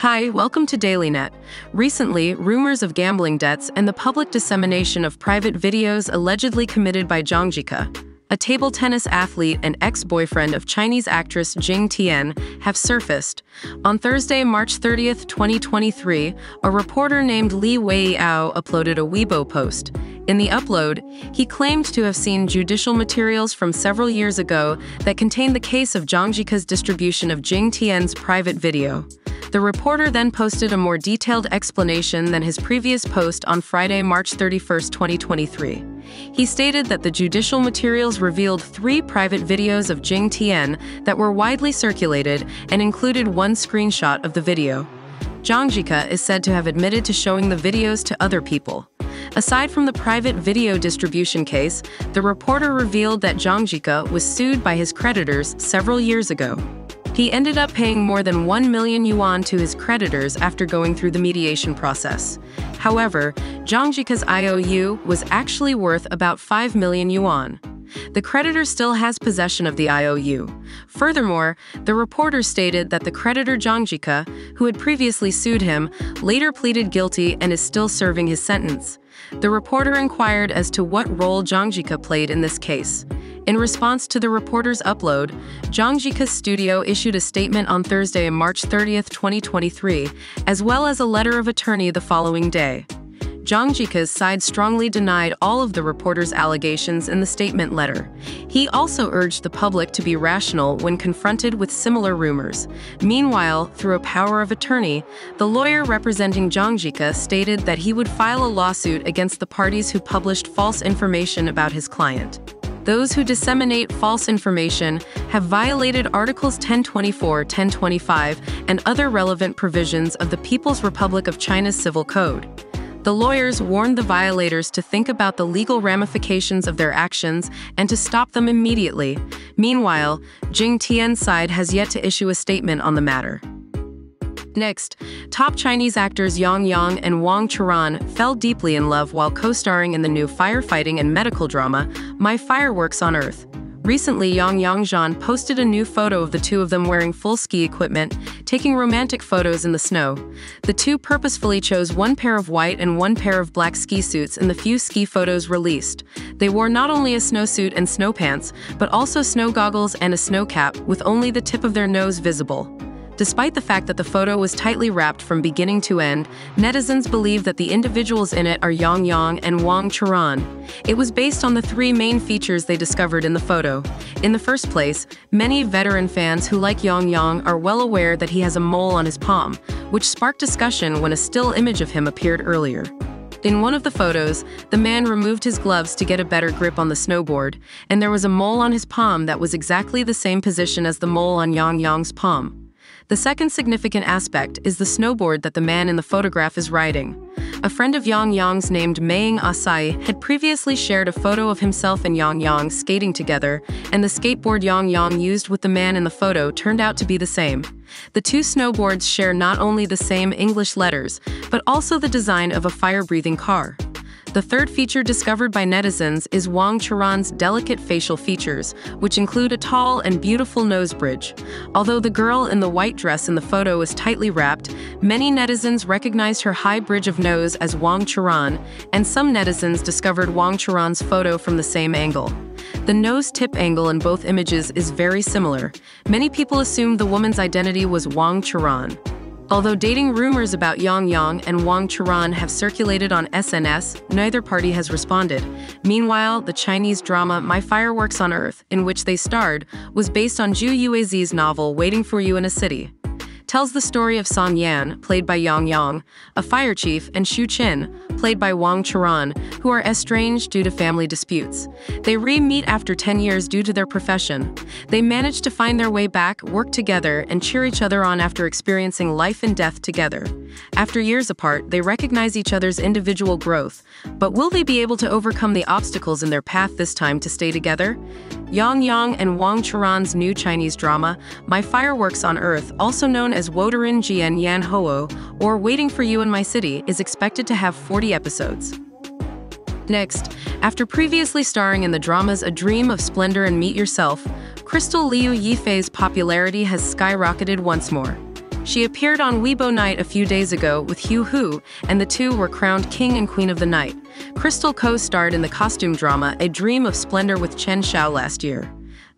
Hi, welcome to DailyNet. Recently, rumors of gambling debts and the public dissemination of private videos allegedly committed by Zhang a table tennis athlete and ex boyfriend of Chinese actress Jing Tian, have surfaced. On Thursday, March 30th, 2023, a reporter named Li Weiao uploaded a Weibo post. In the upload, he claimed to have seen judicial materials from several years ago that contained the case of Zhang distribution of Jing Tian's private video. The reporter then posted a more detailed explanation than his previous post on Friday, March 31, 2023. He stated that the judicial materials revealed three private videos of Jing Tian that were widely circulated and included one screenshot of the video. Zhang Jike is said to have admitted to showing the videos to other people. Aside from the private video distribution case, the reporter revealed that Zhang Jike was sued by his creditors several years ago. He ended up paying more than 1 million yuan to his creditors after going through the mediation process. However, Zhang Jike's IOU was actually worth about 5 million yuan. The creditor still has possession of the IOU. Furthermore, the reporter stated that the creditor Zhang Jike, who had previously sued him, later pleaded guilty and is still serving his sentence. The reporter inquired as to what role Zhang Jike played in this case. In response to the reporter's upload, Zhang Jike's studio issued a statement on Thursday, March 30, 2023, as well as a letter of attorney the following day. Zhang Jike's side strongly denied all of the reporter's allegations in the statement letter. He also urged the public to be rational when confronted with similar rumors. Meanwhile, through a power of attorney, the lawyer representing Zhang Jike stated that he would file a lawsuit against the parties who published false information about his client. Those who disseminate false information have violated Articles 1024, 1025, and other relevant provisions of the People's Republic of China's Civil Code. The lawyers warned the violators to think about the legal ramifications of their actions and to stop them immediately. Meanwhile, Jing Tian's side has yet to issue a statement on the matter. Next, top Chinese actors Yang Yang and Wang Churan fell deeply in love while co-starring in the new firefighting and medical drama, My Fireworks on Earth. Recently, Yang Yang Zhan posted a new photo of the two of them wearing full ski equipment, taking romantic photos in the snow. The two purposefully chose one pair of white and one pair of black ski suits in the few ski photos released. They wore not only a snowsuit and snow pants, but also snow goggles and a snow cap, with only the tip of their nose visible. Despite the fact that the photo was tightly wrapped from beginning to end, netizens believe that the individuals in it are Yang Yang and Wang Churan. It was based on the three main features they discovered in the photo. In the first place, many veteran fans who like Yang Yang are well aware that he has a mole on his palm, which sparked discussion when a still image of him appeared earlier. In one of the photos, the man removed his gloves to get a better grip on the snowboard, and there was a mole on his palm that was exactly the same position as the mole on Yang Yang's palm. The second significant aspect is the snowboard that the man in the photograph is riding. A friend of Yang Yang's named Maying Asai had previously shared a photo of himself and Yang Yang skating together, and the skateboard Yang Yang used with the man in the photo turned out to be the same. The two snowboards share not only the same English letters, but also the design of a fire-breathing car. The third feature discovered by netizens is Wang Churan's delicate facial features, which include a tall and beautiful nose bridge. Although the girl in the white dress in the photo is tightly wrapped, many netizens recognized her high bridge of nose as Wang Churan, and some netizens discovered Wang Churan's photo from the same angle. The nose tip angle in both images is very similar. Many people assumed the woman's identity was Wang Churan. Although dating rumors about Yang Yang and Wang Churan have circulated on SNS, neither party has responded. Meanwhile, the Chinese drama My Fireworks on Earth, in which they starred, was based on Jiu Yuexi's novel Waiting for You in a City tells the story of Song Yan, played by Yang Yang, a fire chief, and Xu Qin, played by Wang Churan, who are estranged due to family disputes. They re-meet after 10 years due to their profession. They manage to find their way back, work together, and cheer each other on after experiencing life and death together. After years apart, they recognize each other's individual growth. But will they be able to overcome the obstacles in their path this time to stay together? Yang Yang and Wang Churan's new Chinese drama, My Fireworks on Earth, also known as Wodarin Jian Yan Hoo, or Waiting for You in My City, is expected to have 40 episodes. Next, after previously starring in the dramas A Dream of Splendor and Meet Yourself, Crystal Liu Yifei's popularity has skyrocketed once more. She appeared on Weibo Night a few days ago with Hugh Hu, and the two were crowned King and Queen of the Night. Crystal co-starred in the costume drama A Dream of Splendor with Chen Xiao last year.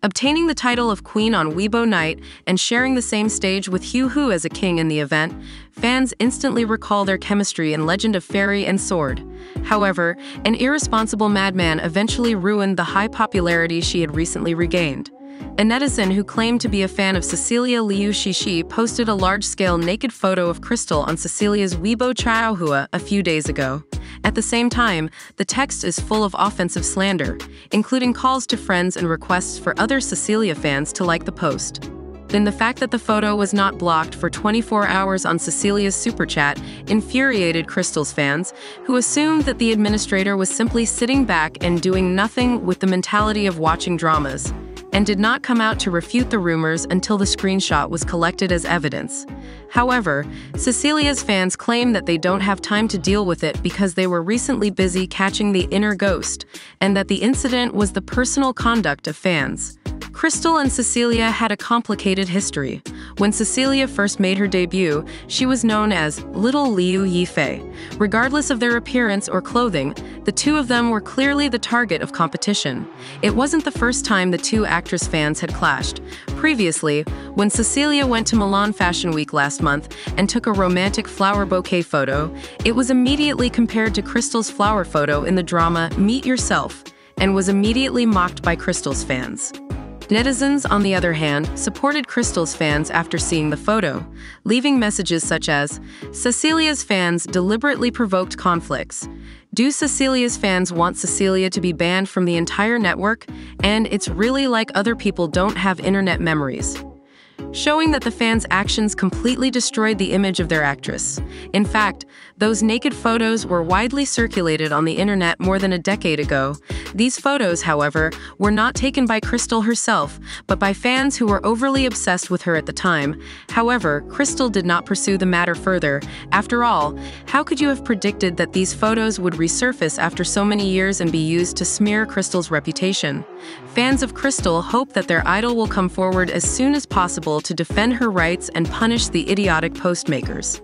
Obtaining the title of Queen on Weibo Night and sharing the same stage with Hugh Hu as a king in the event, fans instantly recall their chemistry in Legend of Fairy and Sword. However, an irresponsible madman eventually ruined the high popularity she had recently regained. A netizen who claimed to be a fan of Cecilia Liu Shishi posted a large-scale naked photo of Crystal on Cecilia's Weibo Chaohua a few days ago. At the same time, the text is full of offensive slander, including calls to friends and requests for other Cecilia fans to like the post. Then the fact that the photo was not blocked for 24 hours on Cecilia's super chat infuriated Crystal's fans, who assumed that the administrator was simply sitting back and doing nothing with the mentality of watching dramas and did not come out to refute the rumors until the screenshot was collected as evidence. However, Cecilia's fans claim that they don't have time to deal with it because they were recently busy catching the inner ghost, and that the incident was the personal conduct of fans. Crystal and Cecilia had a complicated history. When Cecilia first made her debut, she was known as Little Liu Yifei. Regardless of their appearance or clothing, the two of them were clearly the target of competition. It wasn't the first time the two actress fans had clashed. Previously, when Cecilia went to Milan Fashion Week last month and took a romantic flower bouquet photo, it was immediately compared to Crystal's flower photo in the drama Meet Yourself and was immediately mocked by Crystal's fans. Netizens, on the other hand, supported Crystal's fans after seeing the photo, leaving messages such as, Cecilia's fans deliberately provoked conflicts. Do Cecilia's fans want Cecilia to be banned from the entire network? And it's really like other people don't have internet memories showing that the fans' actions completely destroyed the image of their actress. In fact, those naked photos were widely circulated on the internet more than a decade ago. These photos, however, were not taken by Crystal herself, but by fans who were overly obsessed with her at the time. However, Crystal did not pursue the matter further. After all, how could you have predicted that these photos would resurface after so many years and be used to smear Crystal's reputation? Fans of Crystal hope that their idol will come forward as soon as possible to defend her rights and punish the idiotic postmakers.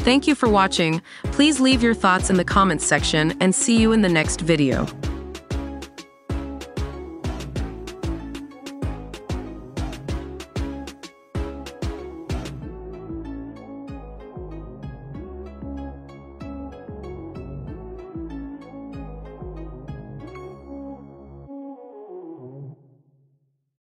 Thank you for watching. Please leave your thoughts in the comments section and see you in the next video.